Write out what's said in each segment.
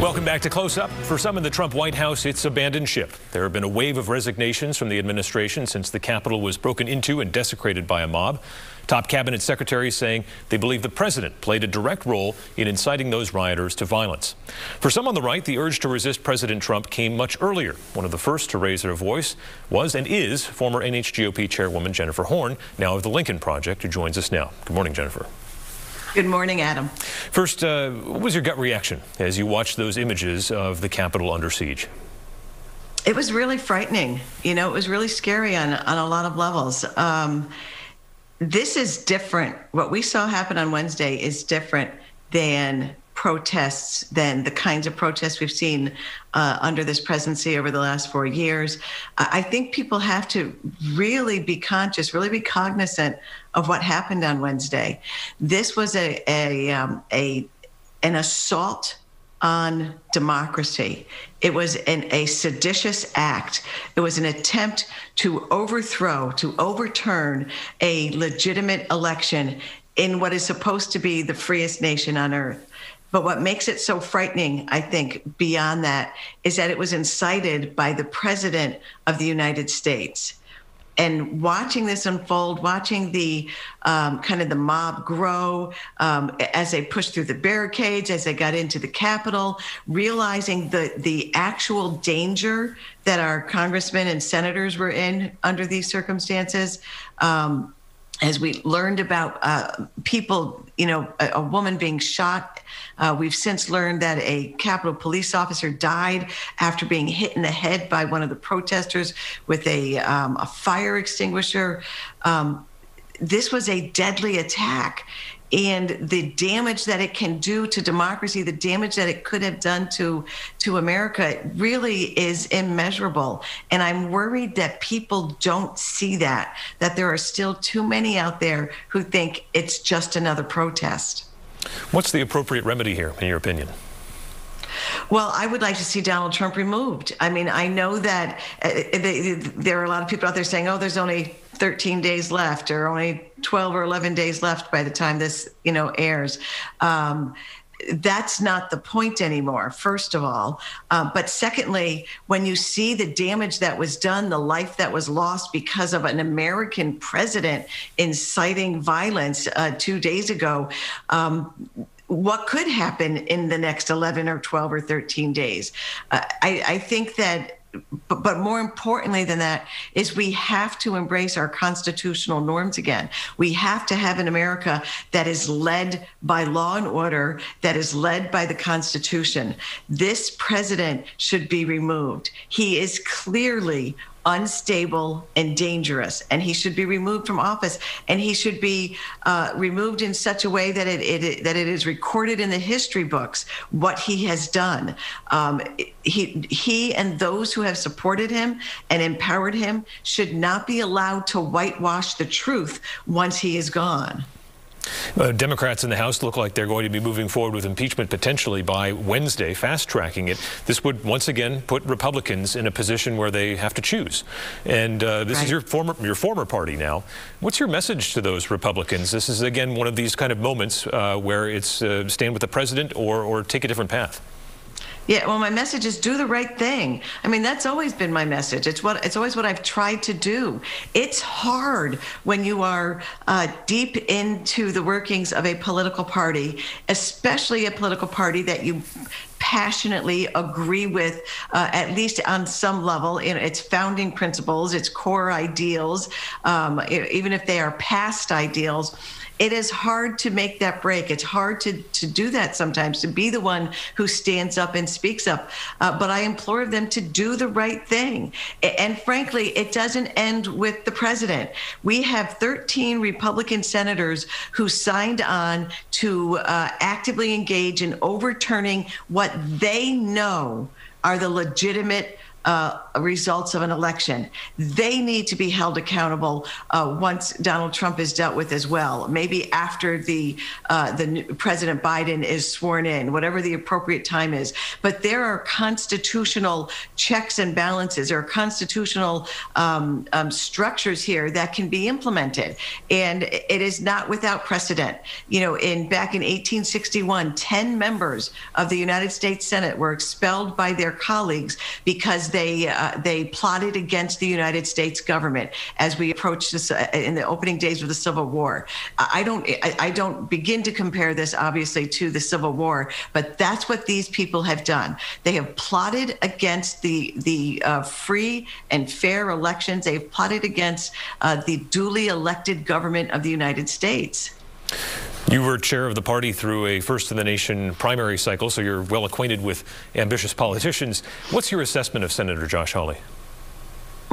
Welcome back to Close Up. For some in the Trump White House, it's abandoned ship. There have been a wave of resignations from the administration since the Capitol was broken into and desecrated by a mob. Top cabinet secretaries saying they believe the president played a direct role in inciting those rioters to violence. For some on the right, the urge to resist President Trump came much earlier. One of the first to raise their voice was and is former NHGOP chairwoman Jennifer Horn, now of the Lincoln Project, who joins us now. Good morning, Jennifer. Good morning, Adam. First, uh, what was your gut reaction as you watched those images of the Capitol under siege? It was really frightening. You know, it was really scary on, on a lot of levels. Um, this is different. What we saw happen on Wednesday is different than protests than the kinds of protests we've seen uh, under this presidency over the last four years. I think people have to really be conscious, really be cognizant of what happened on Wednesday. This was a a, um, a an assault on democracy. It was an, a seditious act. It was an attempt to overthrow, to overturn a legitimate election in what is supposed to be the freest nation on earth. But what makes it so frightening, I think, beyond that, is that it was incited by the president of the United States. And watching this unfold, watching the um, kind of the mob grow um, as they pushed through the barricades, as they got into the Capitol, realizing the the actual danger that our congressmen and senators were in under these circumstances. Um, as we learned about uh, people, you know, a, a woman being shot, uh, we've since learned that a Capitol police officer died after being hit in the head by one of the protesters with a, um, a fire extinguisher. Um, this was a deadly attack and the damage that it can do to democracy, the damage that it could have done to to America really is immeasurable. And I'm worried that people don't see that, that there are still too many out there who think it's just another protest. What's the appropriate remedy here, in your opinion? Well, I would like to see Donald Trump removed. I mean, I know that uh, they, there are a lot of people out there saying, oh, there's only 13 days left or only 12 or 11 days left by the time this, you know, airs. Um, that's not the point anymore, first of all. Uh, but secondly, when you see the damage that was done, the life that was lost because of an American president inciting violence uh, two days ago, um, what could happen in the next 11 or 12 or 13 days? Uh, I, I think that but, but more importantly than that is we have to embrace our constitutional norms again. We have to have an America that is led by law and order, that is led by the Constitution. This president should be removed. He is clearly unstable and dangerous, and he should be removed from office. And he should be uh, removed in such a way that it, it, that it is recorded in the history books what he has done. Um, he he and those who have supported him and empowered him should not be allowed to whitewash the truth once he is gone. Uh, Democrats in the House look like they're going to be moving forward with impeachment potentially by Wednesday, fast tracking it. This would once again put Republicans in a position where they have to choose. And uh, this right. is your former your former party now. What's your message to those Republicans? This is again one of these kind of moments uh, where it's uh, stand with the president or or take a different path. Yeah, well, my message is do the right thing. I mean, that's always been my message. It's what it's always what I've tried to do. It's hard when you are uh, deep into the workings of a political party, especially a political party that you passionately agree with, uh, at least on some level, in its founding principles, its core ideals, um, even if they are past ideals it is hard to make that break. It's hard to, to do that sometimes, to be the one who stands up and speaks up. Uh, but I implore them to do the right thing. And frankly, it doesn't end with the president. We have 13 Republican senators who signed on to uh, actively engage in overturning what they know are the legitimate uh, results of an election. They need to be held accountable uh, once Donald Trump is dealt with as well. Maybe after the uh, the President Biden is sworn in, whatever the appropriate time is. But there are constitutional checks and balances. Are constitutional um, um, structures here that can be implemented, and it is not without precedent. You know, in back in 1861, 10 members of the United States Senate were expelled by their colleagues because they uh, they plotted against the United States government as we approached this uh, in the opening days of the Civil War. I don't I, I don't begin to compare this obviously to the Civil War, but that's what these people have done. They have plotted against the the uh, free and fair elections. They've plotted against uh, the duly elected government of the United States. You were chair of the party through a first in the nation primary cycle, so you're well acquainted with ambitious politicians. What's your assessment of Senator Josh Hawley?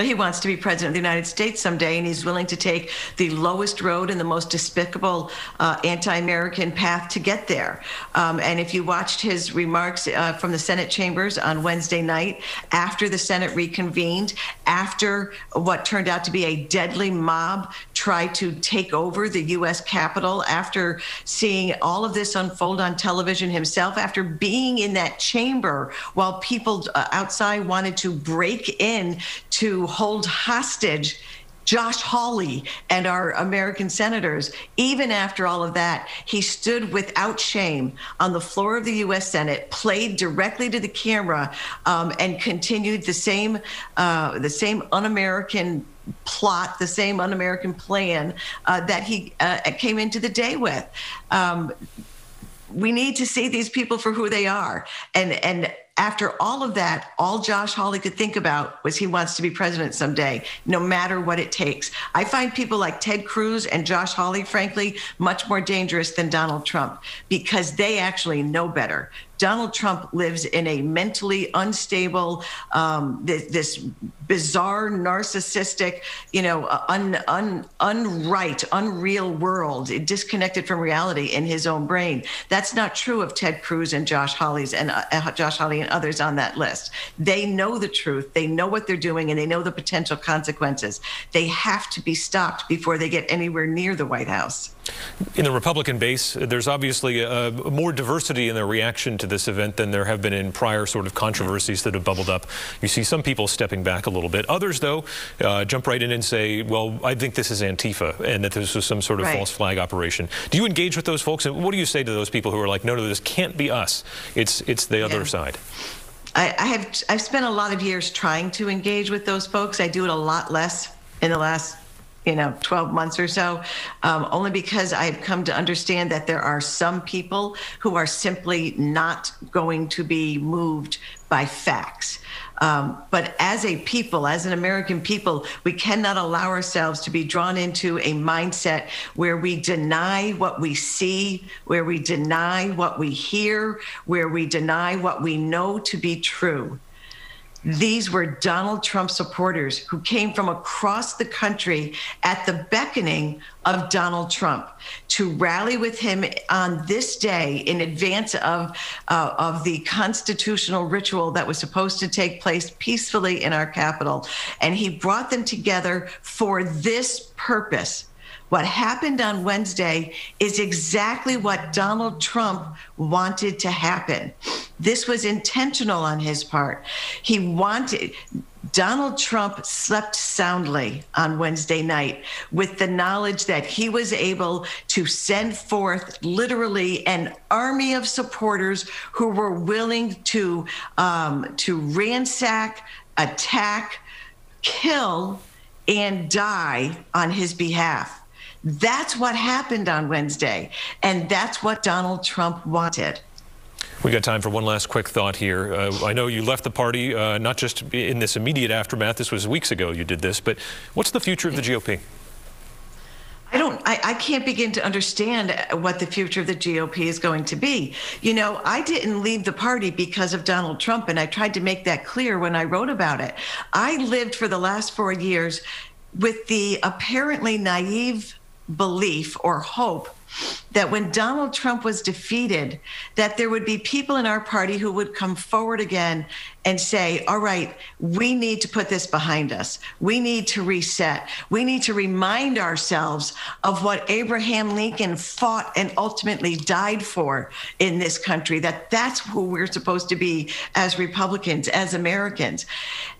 he wants to be president of the United States someday, and he's willing to take the lowest road and the most despicable uh, anti-American path to get there. Um, and if you watched his remarks uh, from the Senate chambers on Wednesday night, after the Senate reconvened, after what turned out to be a deadly mob tried to take over the U.S. Capitol, after seeing all of this unfold on television himself, after being in that chamber while people uh, outside wanted to break in to hold hostage Josh Hawley and our American senators. Even after all of that, he stood without shame on the floor of the U.S. Senate, played directly to the camera, um, and continued the same uh, the same un-American plot, the same un-American plan uh, that he uh, came into the day with. Um, we need to see these people for who they are, and and after all of that, all Josh Hawley could think about was he wants to be president someday, no matter what it takes. I find people like Ted Cruz and Josh Hawley, frankly, much more dangerous than Donald Trump because they actually know better. Donald Trump lives in a mentally unstable, um, this, this, bizarre, narcissistic, you know, uh, un, un, unright, unreal world, disconnected from reality in his own brain. That's not true of Ted Cruz and Josh Hawley's and uh, uh, Josh Hawley and others on that list. They know the truth, they know what they're doing, and they know the potential consequences. They have to be stopped before they get anywhere near the White House. In the Republican base, there's obviously uh, more diversity in their reaction to this event than there have been in prior sort of controversies that have bubbled up. You see some people stepping back a little bit. Others, though, uh, jump right in and say, well, I think this is Antifa and that this was some sort of right. false flag operation. Do you engage with those folks? And what do you say to those people who are like, no, no, this can't be us. It's, it's the yeah. other side. I, I have I've spent a lot of years trying to engage with those folks. I do it a lot less in the last you know 12 months or so um, only because i've come to understand that there are some people who are simply not going to be moved by facts. Um, but as a people as an american people we cannot allow ourselves to be drawn into a mindset where we deny what we see where we deny what we hear where we deny what we know to be true these were Donald Trump supporters who came from across the country at the beckoning of Donald Trump to rally with him on this day in advance of, uh, of the constitutional ritual that was supposed to take place peacefully in our capital. And he brought them together for this purpose what happened on Wednesday is exactly what Donald Trump wanted to happen. This was intentional on his part. He wanted. Donald Trump slept soundly on Wednesday night with the knowledge that he was able to send forth literally an army of supporters who were willing to um, to ransack, attack, kill, and die on his behalf. That's what happened on Wednesday. And that's what Donald Trump wanted. We got time for one last quick thought here. Uh, I know you left the party, uh, not just in this immediate aftermath. This was weeks ago you did this, but what's the future of the GOP? I don't, I, I, can't begin to understand what the future of the GOP is going to be. You know, I didn't leave the party because of Donald Trump, and I tried to make that clear when I wrote about it. I lived for the last four years with the apparently naive belief or hope that when Donald Trump was defeated, that there would be people in our party who would come forward again and say, all right, we need to put this behind us. We need to reset. We need to remind ourselves of what Abraham Lincoln fought and ultimately died for in this country, that that's who we're supposed to be as Republicans, as Americans.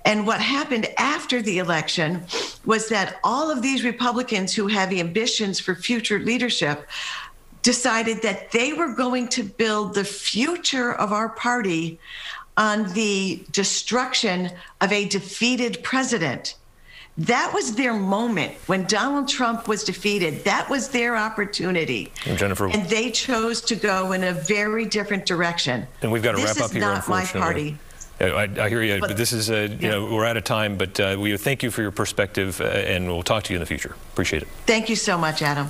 And what happened after the election was that all of these Republicans who have ambitions for future leadership decided that they were going to build the future of our party on the destruction of a defeated president. That was their moment when Donald Trump was defeated. That was their opportunity. And Jennifer, and they chose to go in a very different direction. And we've got to this wrap up here. This is not my party. I, I, hear you, but, but this is, uh, you yeah. know, we're out of time, but uh, we thank you for your perspective, uh, and we'll talk to you in the future. Appreciate it. Thank you so much, Adam.